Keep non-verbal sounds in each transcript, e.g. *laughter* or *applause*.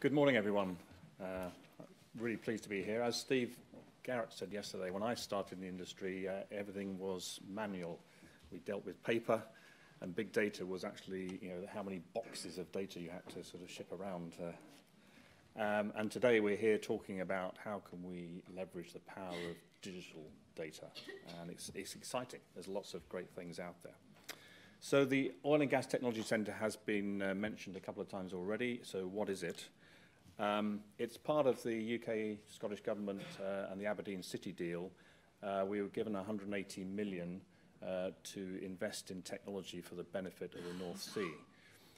Good morning, everyone. Uh, really pleased to be here. As Steve Garrett said yesterday, when I started in the industry, uh, everything was manual. We dealt with paper, and big data was actually, you know, how many boxes of data you had to sort of ship around. Uh, um, and today we're here talking about how can we leverage the power of digital data, and it's, it's exciting. There's lots of great things out there. So the Oil and Gas Technology Centre has been uh, mentioned a couple of times already. So what is it? Um, it's part of the UK Scottish Government uh, and the Aberdeen City deal. Uh, we were given 180 million uh, to invest in technology for the benefit of the North Sea.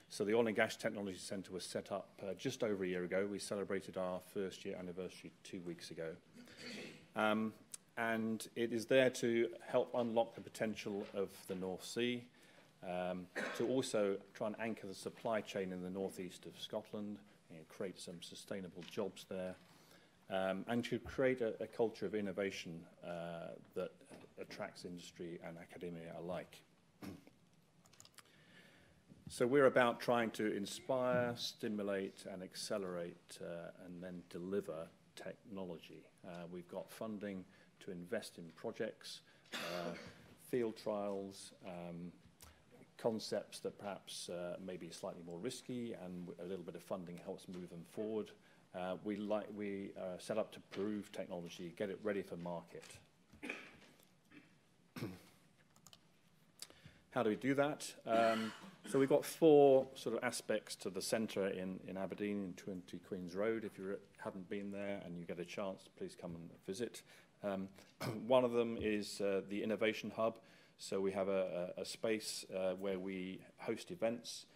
So the Oil and Gas Technology Centre was set up uh, just over a year ago. We celebrated our first year anniversary two weeks ago. Um, and it is there to help unlock the potential of the North Sea, um, to also try and anchor the supply chain in the northeast of Scotland, you know, create some sustainable jobs there, um, and to create a, a culture of innovation uh, that attracts industry and academia alike. *clears throat* so we're about trying to inspire, stimulate, and accelerate, uh, and then deliver technology. Uh, we've got funding to invest in projects, uh, field trials, um, concepts that perhaps uh, may be slightly more risky and a little bit of funding helps move them forward. Uh, we, like, we are set up to prove technology, get it ready for market. How do we do that? Um, so we've got four sort of aspects to the centre in, in Aberdeen, in 20 Queen's Road. If you haven't been there and you get a chance, please come and visit. Um, *clears throat* one of them is uh, the Innovation Hub. So we have a, a, a space uh, where we host events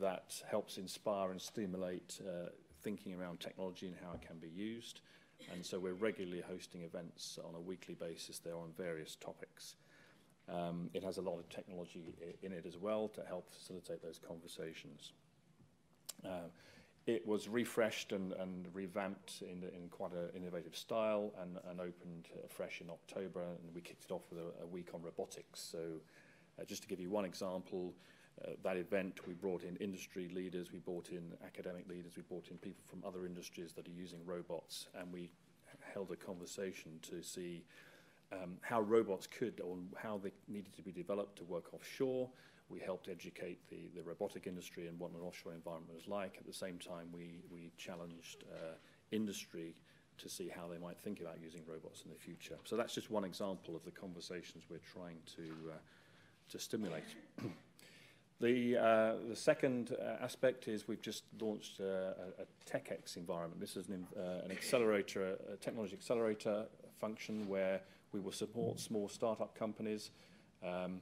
that helps inspire and stimulate uh, thinking around technology and how it can be used. And so we're regularly hosting events on a weekly basis there on various topics. Um, it has a lot of technology in it as well to help facilitate those conversations. Uh, it was refreshed and, and revamped in, in quite an innovative style and, and opened fresh in October and we kicked it off with a, a week on robotics. So uh, just to give you one example, uh, that event we brought in industry leaders, we brought in academic leaders, we brought in people from other industries that are using robots and we held a conversation to see um, how robots could or how they needed to be developed to work offshore, we helped educate the, the robotic industry and what an offshore environment was like. At the same time, we, we challenged uh, industry to see how they might think about using robots in the future. So that's just one example of the conversations we're trying to, uh, to stimulate. *clears throat* the, uh, the second uh, aspect is we've just launched uh, a, a TechX environment. This is an, uh, an accelerator, a technology accelerator function where we will support small startup companies um,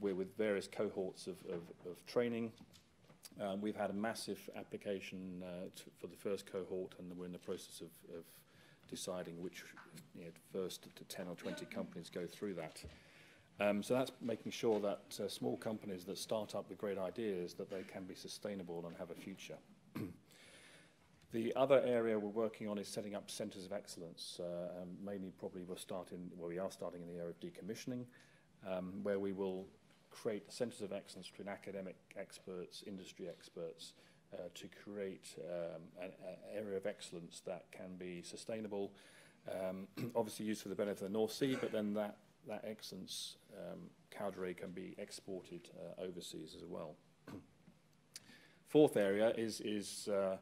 we're with various cohorts of, of, of training. Um, we've had a massive application uh, to, for the first cohort, and we're in the process of, of deciding which you know, first to 10 or 20 companies go through that. Um, so that's making sure that uh, small companies that start up with great ideas, that they can be sustainable and have a future. *clears throat* the other area we're working on is setting up centres of excellence. Uh, mainly probably we're starting, well, we are starting in the area of decommissioning, um, where we will create centres of excellence between academic experts, industry experts, uh, to create um, an, an area of excellence that can be sustainable, um, *clears throat* obviously used for the benefit of the North Sea, but then that, that excellence um, cadre can be exported uh, overseas as well. *clears throat* Fourth area is, is uh,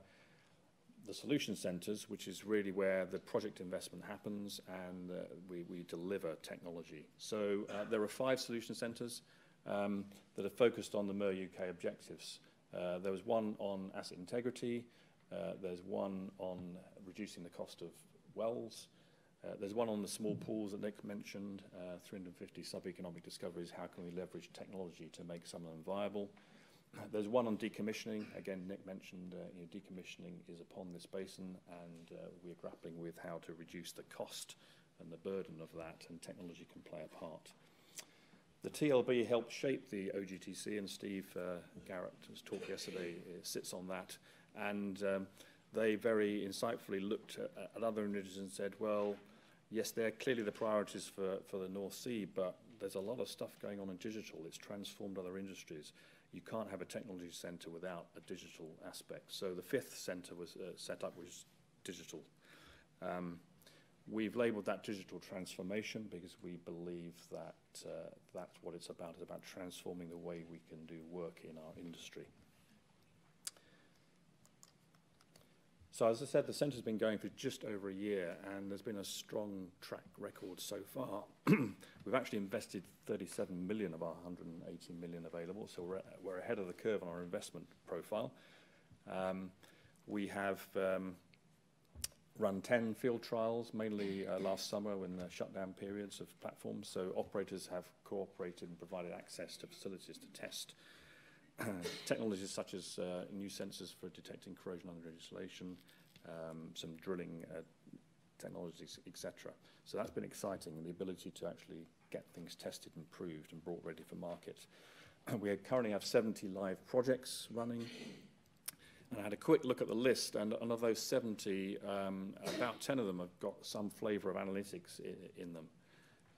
the solution centres, which is really where the project investment happens and uh, we, we deliver technology. So uh, there are five solution centres um, that are focused on the MER UK objectives. Uh, there was one on asset integrity, uh, there's one on reducing the cost of wells, uh, there's one on the small pools that Nick mentioned, uh, 350 sub-economic discoveries, how can we leverage technology to make some of them viable. There's one on decommissioning. Again, Nick mentioned uh, you know, decommissioning is upon this basin and uh, we're grappling with how to reduce the cost and the burden of that and technology can play a part. The TLB helped shape the OGTC, and Steve uh, Garrett was talked yesterday, uh, sits on that. And um, they very insightfully looked at, at other industries and said, well, yes, they're clearly the priorities for, for the North Sea, but there's a lot of stuff going on in digital. It's transformed other industries. you can't have a technology centre without a digital aspect. So the fifth centre was uh, set up was digital. Um, we've labelled that digital transformation because we believe that uh, that's what it's about. It's about transforming the way we can do work in our industry. So as I said, the centre's been going for just over a year and there's been a strong track record so far. *clears throat* We've actually invested 37 million of our 180 million available, so we're, we're ahead of the curve on our investment profile. Um, we have um, run 10 field trials, mainly uh, last summer when the shutdown periods of platforms, so operators have cooperated and provided access to facilities to test *clears throat* technologies such as uh, new sensors for detecting corrosion under insulation, um, some drilling uh, technologies, etc. So that's been exciting, the ability to actually get things tested and proved and brought ready for market. *clears throat* we currently have 70 live projects running. And I had a quick look at the list, and, and of those 70, um, about 10 of them have got some flavour of analytics in, them.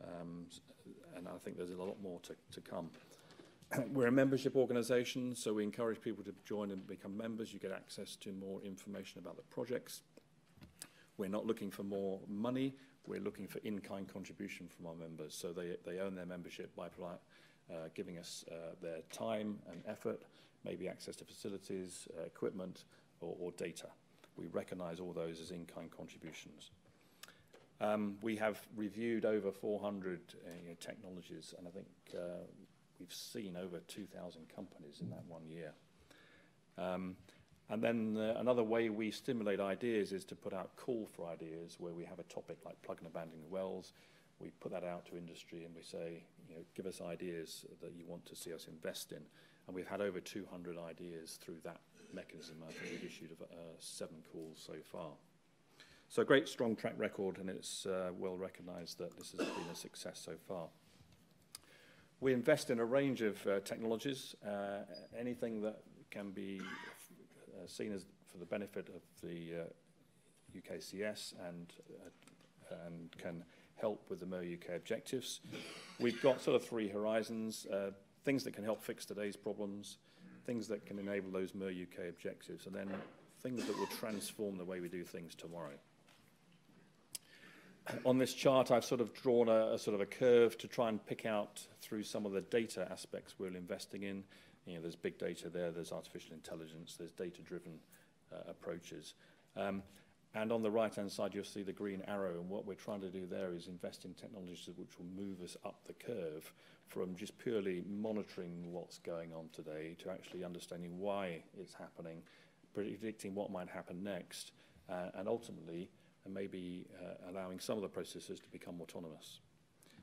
Um, and I think there's a lot more to, to come. *clears throat* We're a membership organisation, so we encourage people to join and become members. You get access to more information about the projects. We're not looking for more money. We're looking for in-kind contribution from our members. So they, they own their membership by uh, giving us uh, their time and effort, maybe access to facilities, uh, equipment, or, or data. We recognise all those as in-kind contributions. Um, we have reviewed over 400 uh, you know, technologies, and I think uh, we've seen over 2,000 companies in that one year. Um, and then uh, another way we stimulate ideas is to put out call for ideas where we have a topic like plug and abandoning wells. We put that out to industry and we say, you know, give us ideas that you want to see us invest in. And we've had over 200 ideas through that mechanism. I think we've issued uh, seven calls so far. So a great strong track record and it's uh, well recognised that this has been a success so far. We invest in a range of uh, technologies, uh, anything that can be uh, seen as for the benefit of the uh, UKCS and, uh, and can help with the MER UK objectives. We've got sort of three horizons, uh, things that can help fix today's problems, things that can enable those MER UK objectives, and then things that will transform the way we do things tomorrow on this chart, I've sort of drawn a, a, sort of a curve to try and pick out through some of the data aspects we're investing in. You know, there's big data there, there's artificial intelligence, there's data-driven uh, approaches. Um, and on the right-hand side, you'll see the green arrow, and what we're trying to do there is invest in technologies which will move us up the curve from just purely monitoring what's going on today to actually understanding why it's happening, predicting what might happen next, uh, and ultimately and maybe uh, allowing some of the processes to become autonomous.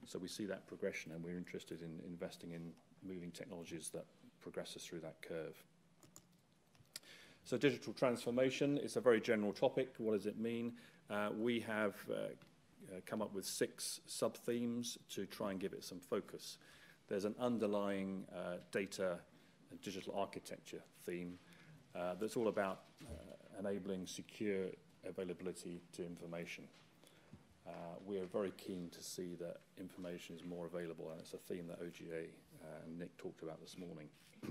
So we see that progression and we're interested in investing in moving technologies that progress us through that curve. So digital transformation is a very general topic. What does it mean? Uh, we have uh, come up with six sub-themes to try and give it some focus. There's an underlying uh, data and digital architecture theme uh, that's all about uh, enabling secure availability to information. Uh, we are very keen to see that information is more available, and it's a theme that OGA and Nick talked about this morning. *clears throat*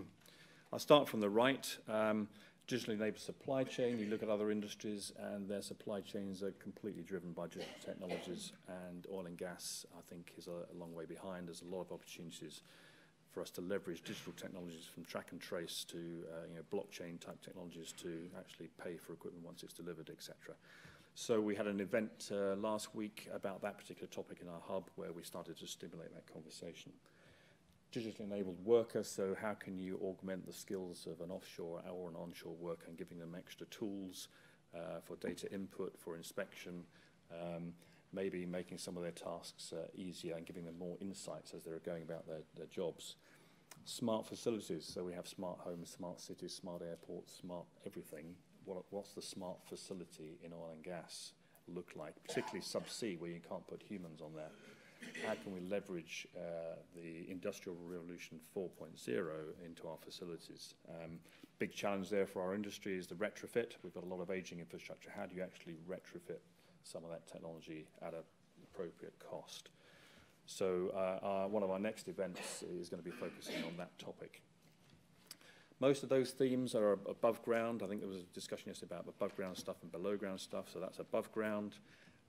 I'll start from the right. Um, digitally enabled supply chain, you look at other industries and their supply chains are completely driven by digital technologies and oil and gas, I think, is a, a long way behind. There's a lot of opportunities for us to leverage digital technologies from track and trace to uh, you know, blockchain type technologies to actually pay for equipment once it's delivered, etc. So we had an event uh, last week about that particular topic in our hub where we started to stimulate that conversation. Digitally enabled worker, so how can you augment the skills of an offshore or an onshore worker and giving them extra tools uh, for data input, for inspection, um, maybe making some of their tasks uh, easier and giving them more insights as they're going about their, their jobs. Smart facilities, so we have smart homes, smart cities, smart airports, smart everything. What, what's the smart facility in oil and gas look like, particularly subsea where you can't put humans on there? How can we leverage uh, the Industrial Revolution 4.0 into our facilities? Um, big challenge there for our industry is the retrofit. We've got a lot of aging infrastructure. How do you actually retrofit some of that technology at an appropriate cost. So uh, our, one of our next events is going to be focusing on that topic. Most of those themes are above ground. I think there was a discussion yesterday about above ground stuff and below ground stuff, so that's above ground.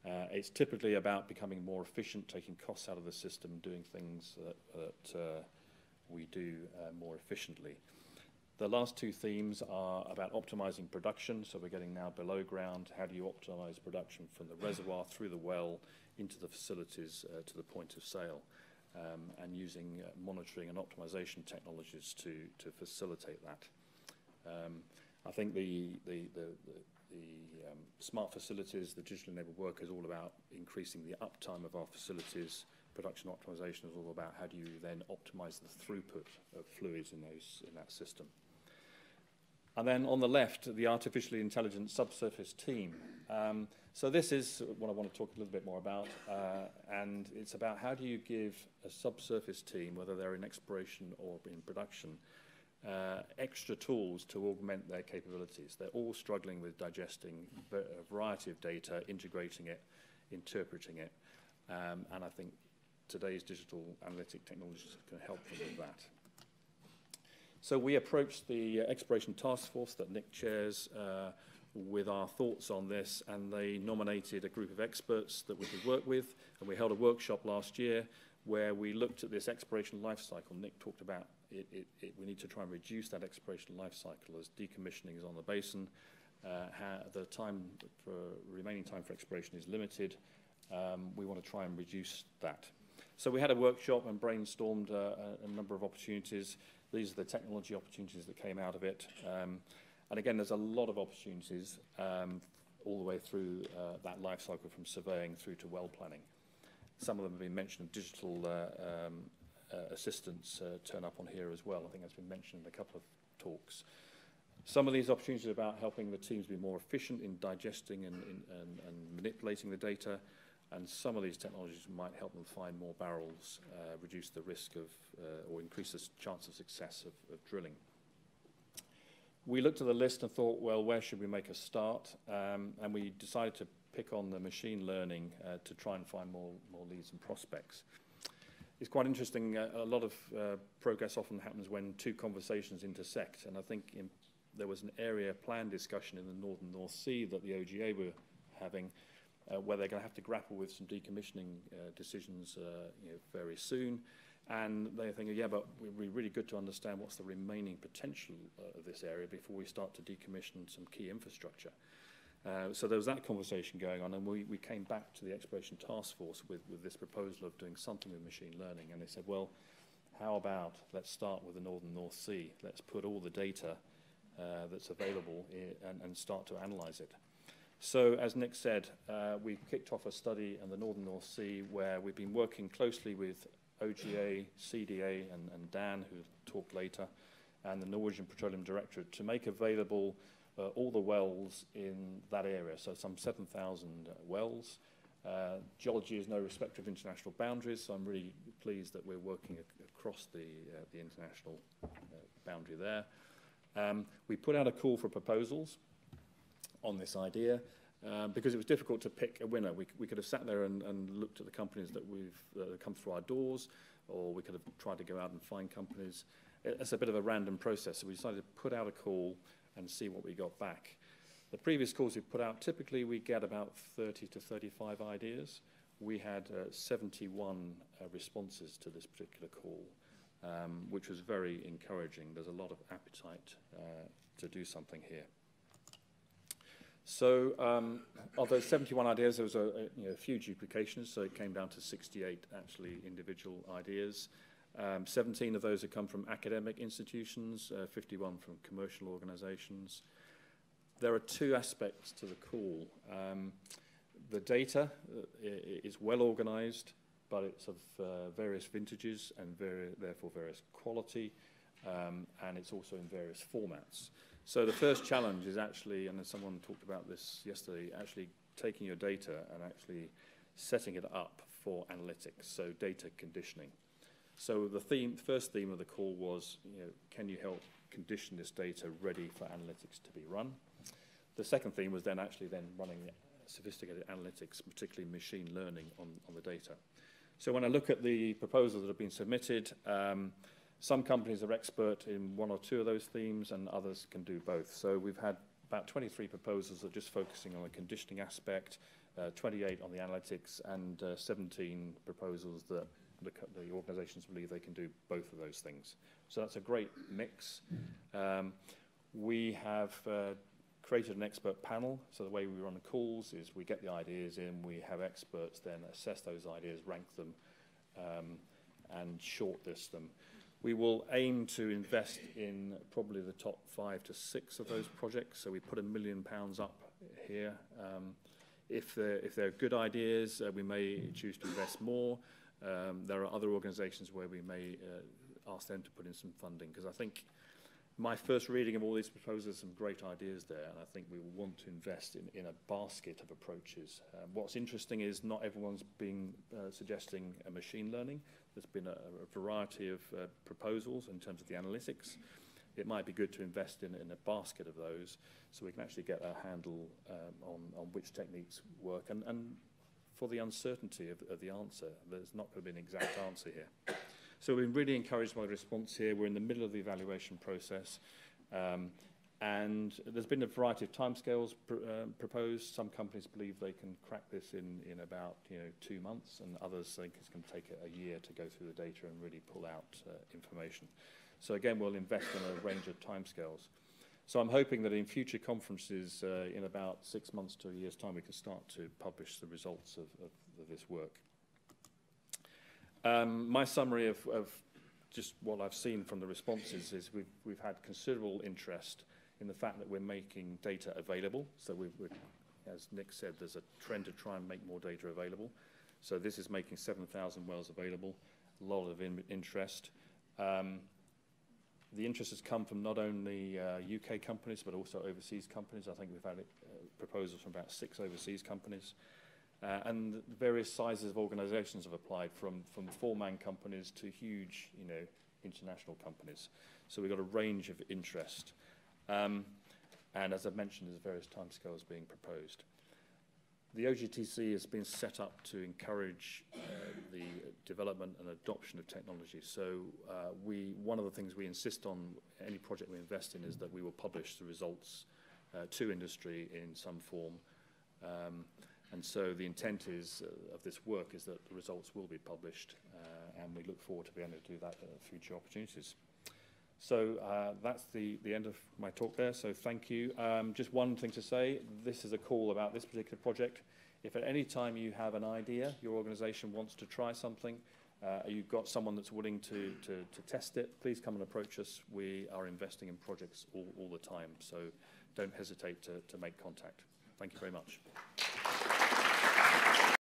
Uh, it's typically about becoming more efficient, taking costs out of the system, doing things that, that uh, we do uh, more efficiently. The last two themes are about optimizing production, so we're getting now below ground. How do you optimize production from the reservoir through the well into the facilities uh, to the point of sale? um, and using uh, monitoring and optimization technologies to, to facilitate that. Um, I think the, the, the, the, the um, smart facilities, the digital enabled work is all about increasing the uptime of our facilities. Production optimization is all about how do you then optimize the throughput of fluids in, those, in that system. And then on the left, the artificially intelligent subsurface team. Um, so this is what I want to talk a little bit more about, uh, and it's about how do you give a subsurface team, whether they're in exploration or in production, uh, extra tools to augment their capabilities. They're all struggling with digesting a variety of data, integrating it, interpreting it, um, and I think today's digital analytic technologies can help them with that. So we approached the uh, exploration task force that Nick chairs uh, with our thoughts on this, and they nominated a group of experts that we could work with, and we held a workshop last year where we looked at this exploration life cycle. Nick talked about it, it, it, we need to try and reduce that exploration life cycle as decommissioning is on the basin. Uh, how the time for remaining time for exploration is limited. Um, we want to try and reduce that. So we had a workshop and brainstormed uh, a, a number of opportunities. These are the technology opportunities that came out of it. Um, and again, there's a lot of opportunities um, all the way through uh, that life cycle from surveying through to well planning. Some of them have been mentioned. Digital uh, um, uh, assistants uh, turn up on here as well. I think that's been mentioned in a couple of talks. Some of these opportunities are about helping the teams be more efficient in digesting and, in, and, and manipulating the data. And some of these technologies might help them find more barrels, uh, reduce the risk of, uh, or increase the chance of success of, of drilling. We looked at the list and thought, well, where should we make a start? Um, and we decided to pick on the machine learning uh, to try and find more, more leads and prospects. It's quite interesting. Uh, a lot of uh, progress often happens when two conversations intersect. And I think in, there was an area plan discussion in the northern North Sea that the OGA were having uh, where they're going to have to grapple with some decommissioning uh, decisions uh, you know, very soon. And they're thinking, yeah, but it would be really good to understand what's the remaining potential of this area before we start to decommission some key infrastructure. Uh, so there was that conversation going on, and we, we came back to the exploration task force with, with this proposal of doing something with machine learning. And they said, well, how about let's start with the northern North Sea. Let's put all the data uh, that's available and, and start to analyze it. So, as Nick said, uh, we kicked off a study in the Northern North Sea where we've been working closely with OGA, CDA, and, and Dan, who will talk later, and the Norwegian Petroleum Directorate to make available uh, all the wells in that area, so some 7,000 uh, wells. Uh, geology is no respect of international boundaries, so I'm really pleased that we're working ac across the, uh, the international uh, boundary there. Um, we put out a call for proposals on this idea um, because it was difficult to pick a winner. We, we could have sat there and, and looked at the companies that we've uh, come through our doors, or we could have tried to go out and find companies. It's a bit of a random process, so we decided to put out a call and see what we got back. The previous calls we put out, typically we get about 30 to 35 ideas. We had uh, 71 uh, responses to this particular call, um, which was very encouraging. There's a lot of appetite uh, to do something here. So um, of those 71 ideas, there was a, a, you know, a few duplications, so it came down to 68 actually individual ideas. Um, 17 of those have come from academic institutions, uh, 51 from commercial organizations. There are two aspects to the call. Um, the data uh, is well organized, but it's of uh, various vintages and therefore various quality, um, and it's also in various formats. So the first challenge is actually, and someone talked about this yesterday, actually taking your data and actually setting it up for analytics, so data conditioning. So the theme, first theme of the call was, you know, can you help condition this data ready for analytics to be run? The second theme was then actually then running sophisticated analytics, particularly machine learning on, on the data. So when I look at the proposals that have been submitted, um, Some companies are expert in one or two of those themes, and others can do both. So we've had about 23 proposals that are just focusing on the conditioning aspect, uh, 28 on the analytics, and uh, 17 proposals that the, the organisations believe they can do both of those things. So that's a great mix. Um, we have uh, created an expert panel. So the way we run the calls is we get the ideas in, we have experts then assess those ideas, rank them, um, and shortlist them. We will aim to invest in probably the top five to six of those projects. So we put a million pounds up here. Um, if, they're, if they're good ideas, uh, we may choose to invest more. Um, there are other organisations where we may uh, ask them to put in some funding because I think my first reading of all these proposals, some great ideas there, and I think we will want to invest in, in a basket of approaches. Um, what's interesting is not everyone's been uh, suggesting a machine learning. There's been a, a variety of uh, proposals in terms of the analytics. It might be good to invest in, in a basket of those so we can actually get a handle um, on, on which techniques work and, and for the uncertainty of, of the answer. There's not going to be an exact answer here. So we've been really encouraged by the response here. We're in the middle of the evaluation process. Um, and there's been a variety of timescales pr uh, proposed. Some companies believe they can crack this in, in about you know two months, and others think it's going to take a, a year to go through the data and really pull out uh, information. So again, we'll invest in a range of timescales. So I'm hoping that in future conferences, uh, in about six months to a year's time, we can start to publish the results of, of, of this work. Um, my summary of, of just what I've seen from the responses is we've, we've had considerable interest in the fact that we're making data available. So we've, we're, as Nick said, there's a trend to try and make more data available. So this is making 7,000 wells available, a lot of in interest. Um, the interest has come from not only uh, UK companies but also overseas companies. I think we've had uh, proposals from about six overseas companies. Uh, and various sizes of organizations have applied from, from four-man companies to huge, you know, international companies. So we've got a range of interest. Um, and as I've mentioned, there's various timescales being proposed. The OGTC has been set up to encourage uh, the development and adoption of technology. So uh, we, one of the things we insist on any project we invest in is that we will publish the results uh, to industry in some form. Um, and so the intent is uh, of this work is that the results will be published, uh, and we look forward to being able to do that at future opportunities. So uh, that's the, the end of my talk there, so thank you. Um, just one thing to say, this is a call about this particular project. If at any time you have an idea, your organization wants to try something, uh, you've got someone that's willing to, to, to test it, please come and approach us. We are investing in projects all, all the time, so don't hesitate to, to make contact. Thank you very much.